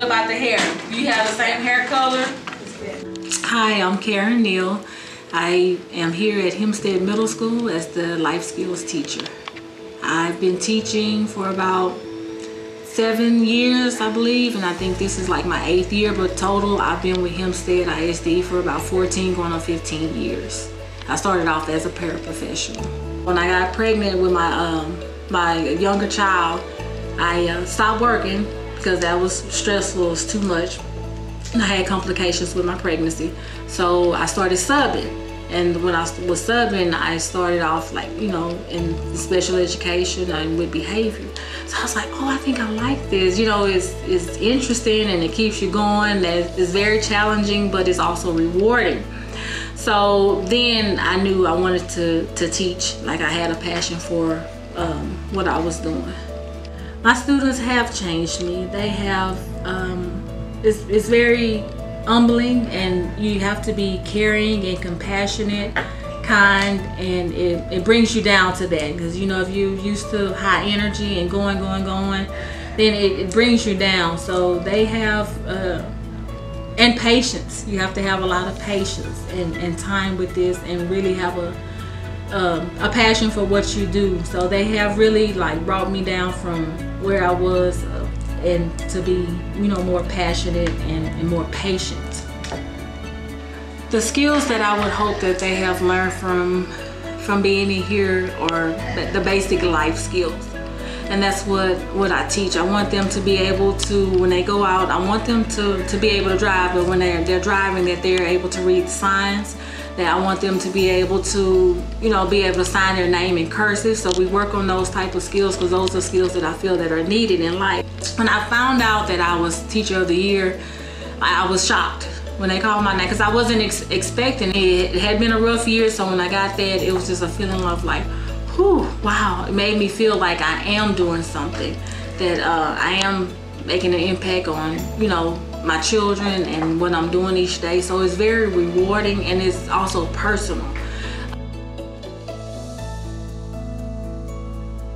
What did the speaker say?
About the hair, you have the same hair color? Hi, I'm Karon Neal. I am here at Hempstead Middle School as the life skills teacher. I've been teaching for about seven years, I believe, and I think this is like my eighth year, but total, I've been with Hempstead ISD for about 14, going on 15 years. I started off as a paraprofessional. When I got pregnant with my, um, my younger child, I uh, stopped working because that was stressful, it was too much. And I had complications with my pregnancy. So I started subbing. And when I was subbing, I started off like, you know, in special education and with behavior. So I was like, oh, I think I like this. You know, it's, it's interesting and it keeps you going. It's very challenging, but it's also rewarding. So then I knew I wanted to, to teach, like I had a passion for um, what I was doing. My students have changed me. They have, um, it's, it's very humbling and you have to be caring and compassionate, kind, and it, it brings you down to that. Because, you know, if you're used to high energy and going, going, going, then it, it brings you down. So they have, uh, and patience. You have to have a lot of patience and, and time with this and really have a um, a passion for what you do. So they have really like brought me down from where I was uh, and to be, you know, more passionate and, and more patient. The skills that I would hope that they have learned from from being in here are the basic life skills. And that's what, what I teach. I want them to be able to, when they go out, I want them to, to be able to drive, but when they're, they're driving, that they're able to read signs that I want them to be able to, you know, be able to sign their name in cursive. So we work on those type of skills because those are skills that I feel that are needed in life. When I found out that I was teacher of the year, I was shocked when they called my name because I wasn't ex expecting it. It had been a rough year, so when I got that, it was just a feeling of like, whew, wow. It made me feel like I am doing something, that uh, I am making an impact on, you know, my children and what I'm doing each day. So it's very rewarding and it's also personal